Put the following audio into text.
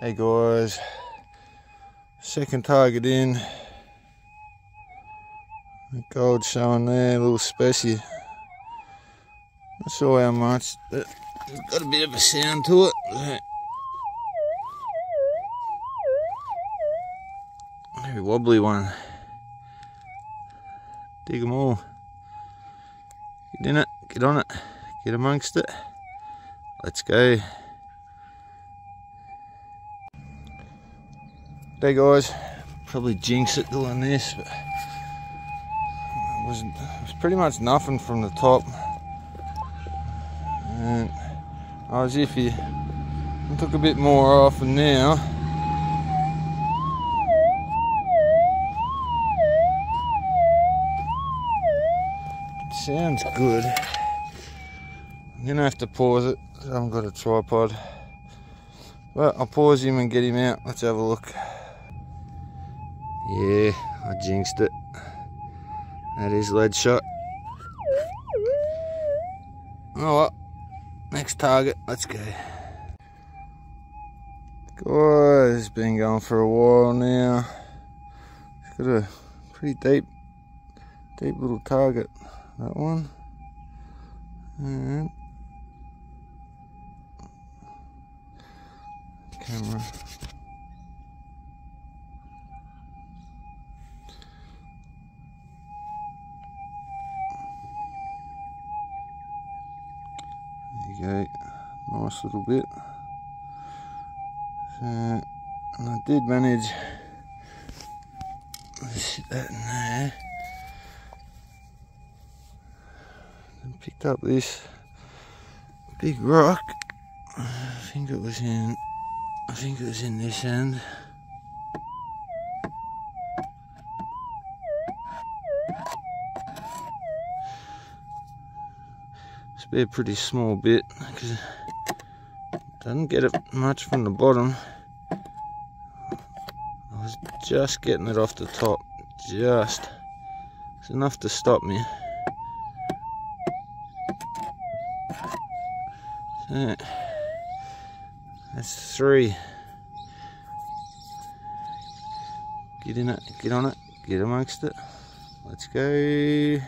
Hey guys, second target in. Gold showing there, a little specie. Not sure how much, but it's got a bit of a sound to it. Very wobbly one. Dig them all. Get in it, get on it, get amongst it. Let's go. Hey guys, probably jinx it doing this, but it was, it was pretty much nothing from the top. And I was iffy. I took a bit more off and now sounds good. I'm gonna have to pause it. I haven't got a tripod. But I'll pause him and get him out. Let's have a look. Yeah, I jinxed it. That is lead shot. Well, next target, let's go. Guys, been going for a while now. It's got a pretty deep, deep little target, that one. And camera. Go, nice little bit. And I did manage sit that in there. And picked up this big rock. I think it was in I think it was in this end. It's be a pretty small bit because it doesn't get it much from the bottom. I was just getting it off the top, just. It's enough to stop me. That's three. Get in it, get on it, get amongst it. Let's go.